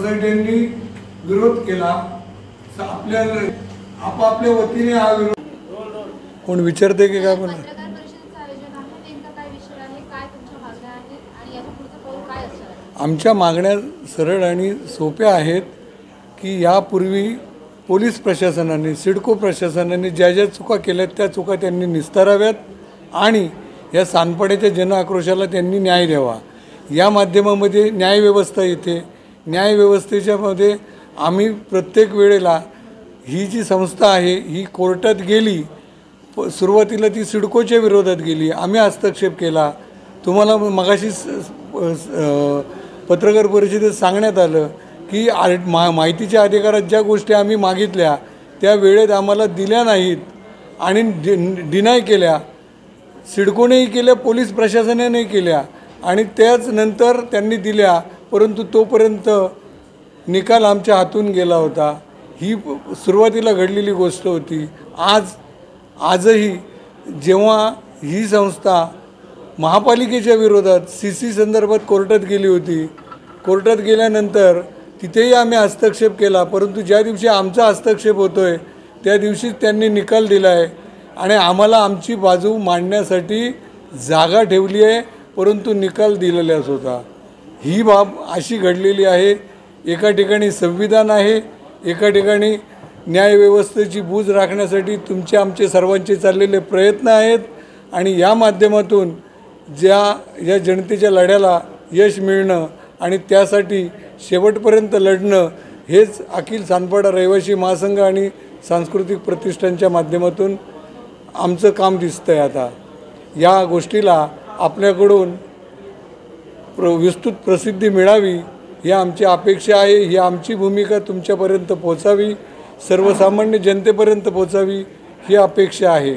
नेत्यांनी विरोध केला आपल्या आपापल्या वतीने हा विरोध कोण विचारते की काय बोला पत्रकार परिषदेचं आयोजन आहे नेमका काय विषय आहे काय तुमच्या मागण्या आहेत आणि याच्या पुढचं पाऊल काय असणार आहे? आमच्या मागण्या सरळ आणि सोप्या आहेत की यापूर्वी पोलीस प्रशासनाने सिडको प्रशासनाने ज्या ज्या चुका केल्यात त्या चुका त्यांनी निस्ताराव्यात आणि या सांडपाड्याच्या जनआक्रोशाला त्यांनी न्याय द्यावा. या माध्यमामध्ये न्यायव्यवस्था येते. न्यायव्यवस्थेच्यामध्ये आम्ही प्रत्येक वेळेला ही जी संस्था आहे ही कोर्टात गेली प सुरुवातीला ती सिडकोच्या विरोधात गेली आम्ही हस्तक्षेप केला. तुम्हाला मगाशी स- पत्रकार परिषदेत सांगण्यात आलं की आर मा माहितीच्या अधिकारात ज्या गोष्टी आम्ही मागितल्या त्या वेळेत आम्हाला दिल्या नाहीत आणि डि डिनाय केल्या. सिडकोनेही केल्या पोलीस प्रशासनानेही केल्या आणि त्याच नंतर त्यांनी दिल्या. परंतु तोपर्यंत निकाल आमच्या हातून गेला होता. ही सुरुवातीला घडलेली गोष्ट होती. आज आजही जेव्हा ही संस्था महापालिकेच्या विरोधात सी सी संदर्भात कोर्टात गेली होती कोर्टात गेल्यानंतर तिथेही आम्ही हस्तक्षेप केला. परंतु ज्या दिवशी आमचा हस्तक्षेप होतो आहे त्या दिवशीच त्यांनी निकाल दिला आहे आणि आम्हाला आमची बाजू मांडण्यासाठी जागा ठेवली आहे परंतु निकाल दिलेलाच होता. ही बाब अशी घडलेली आहे. एका ठिकाणी संविधान आहे एका ठिकाणी न्यायव्यवस्थेची बूज राखण्यासाठी तुमचे आमचे सर्वांचे चाललेले प्रयत्न आहेत आणि या माध्यमातून ज्या या जनतेच्या लढ्याला यश मिळणं आणि त्यासाठी शेवटपर्यंत लढणं हेच अखिल सानपाडा रहिवासी महासंघ आणि सांस्कृतिक प्रतिष्ठानच्या माध्यमातून आमचं काम दिसतं आहे आता. या गोष्टीला आपल्याकडून प्र विस्तृत प्रसिद्धी मिळावी ही आमची अपेक्षा आहे ही आमची भूमिका तुमच्यापर्यंत पोचावी सर्वसामान्य जनतेपर्यंत पोचावी ही अपेक्षा आहे.